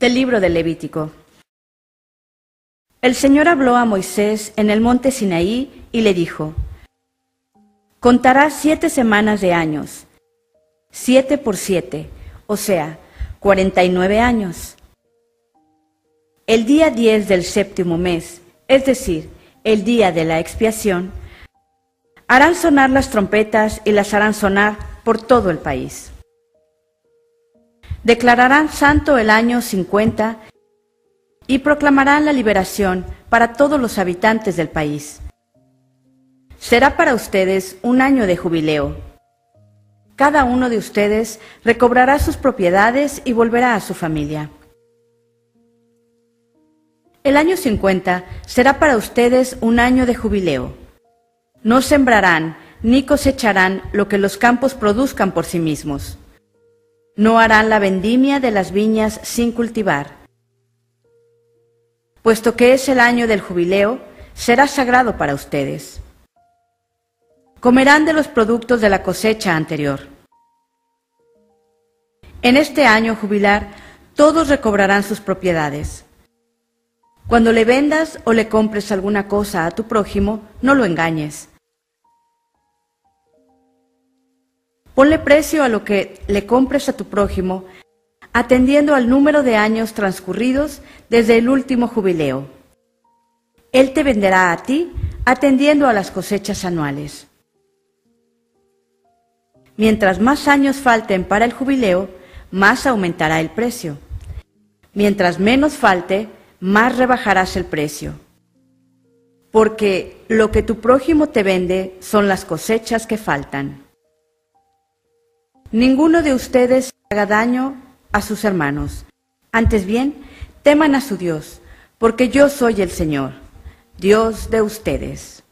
Del libro del Levítico. El Señor habló a Moisés en el monte Sinaí y le dijo, Contarás siete semanas de años, siete por siete, o sea, cuarenta y nueve años. El día diez del séptimo mes, es decir, el día de la expiación, harán sonar las trompetas y las harán sonar por todo el país. Declararán santo el año 50 y proclamarán la liberación para todos los habitantes del país. Será para ustedes un año de jubileo. Cada uno de ustedes recobrará sus propiedades y volverá a su familia. El año 50 será para ustedes un año de jubileo. No sembrarán ni cosecharán lo que los campos produzcan por sí mismos. No harán la vendimia de las viñas sin cultivar. Puesto que es el año del jubileo, será sagrado para ustedes. Comerán de los productos de la cosecha anterior. En este año jubilar, todos recobrarán sus propiedades. Cuando le vendas o le compres alguna cosa a tu prójimo, no lo engañes. Ponle precio a lo que le compres a tu prójimo, atendiendo al número de años transcurridos desde el último jubileo. Él te venderá a ti, atendiendo a las cosechas anuales. Mientras más años falten para el jubileo, más aumentará el precio. Mientras menos falte, más rebajarás el precio. Porque lo que tu prójimo te vende son las cosechas que faltan. Ninguno de ustedes haga daño a sus hermanos. Antes bien, teman a su Dios, porque yo soy el Señor, Dios de ustedes.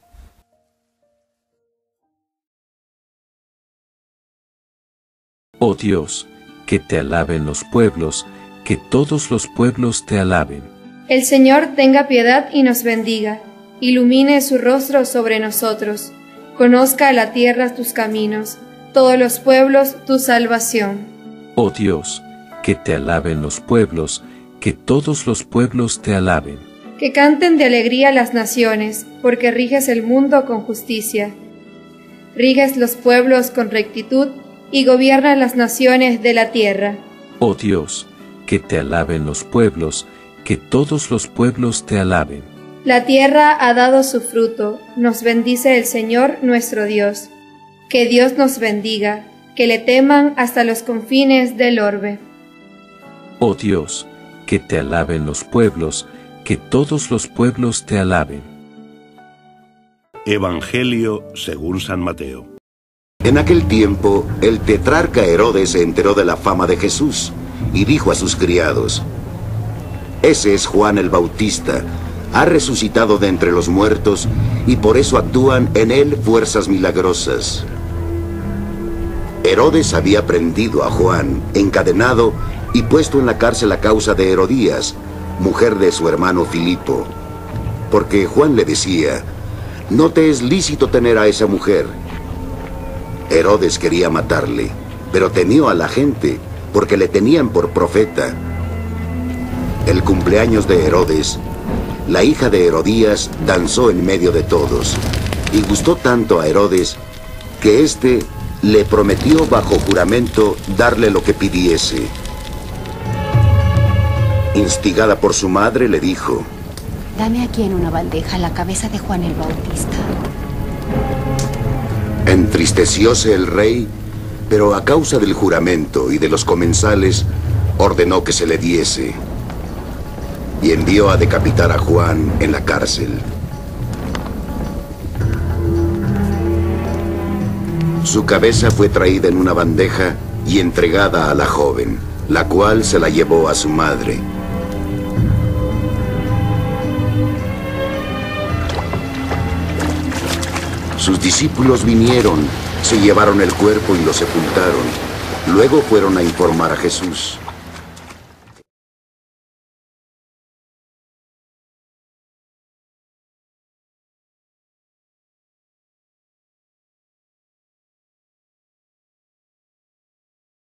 Oh Dios, que te alaben los pueblos, que todos los pueblos te alaben. El Señor tenga piedad y nos bendiga, ilumine su rostro sobre nosotros, conozca la tierra tus caminos todos los pueblos tu salvación. Oh Dios, que te alaben los pueblos, que todos los pueblos te alaben. Que canten de alegría las naciones, porque riges el mundo con justicia. Riges los pueblos con rectitud y gobiernas las naciones de la tierra. Oh Dios, que te alaben los pueblos, que todos los pueblos te alaben. La tierra ha dado su fruto, nos bendice el Señor nuestro Dios. Que Dios nos bendiga, que le teman hasta los confines del orbe. Oh Dios, que te alaben los pueblos, que todos los pueblos te alaben. Evangelio según San Mateo. En aquel tiempo, el tetrarca Herodes se enteró de la fama de Jesús y dijo a sus criados, Ese es Juan el Bautista, ha resucitado de entre los muertos y por eso actúan en él fuerzas milagrosas. Herodes había prendido a Juan, encadenado y puesto en la cárcel a causa de Herodías, mujer de su hermano Filipo. Porque Juan le decía, no te es lícito tener a esa mujer. Herodes quería matarle, pero temió a la gente, porque le tenían por profeta. El cumpleaños de Herodes, la hija de Herodías danzó en medio de todos, y gustó tanto a Herodes que éste le prometió bajo juramento darle lo que pidiese. Instigada por su madre, le dijo, Dame aquí en una bandeja la cabeza de Juan el Bautista. Entristecióse el rey, pero a causa del juramento y de los comensales, ordenó que se le diese. Y envió a decapitar a Juan en la cárcel. Su cabeza fue traída en una bandeja y entregada a la joven, la cual se la llevó a su madre. Sus discípulos vinieron, se llevaron el cuerpo y lo sepultaron. Luego fueron a informar a Jesús.